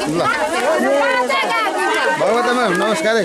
ल भगवतमा नमस्कार है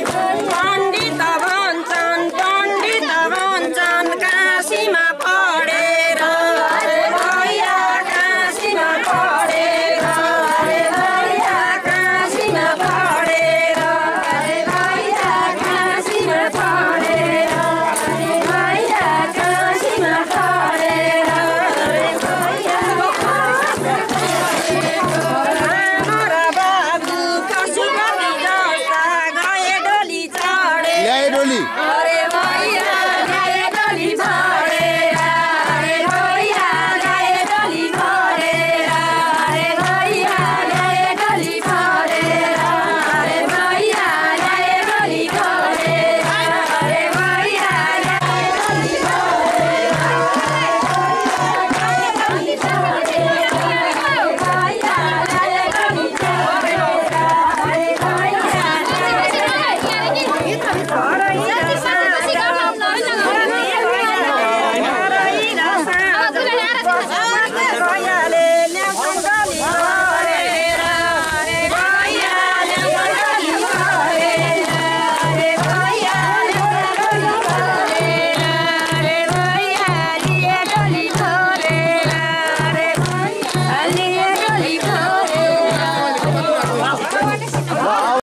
me.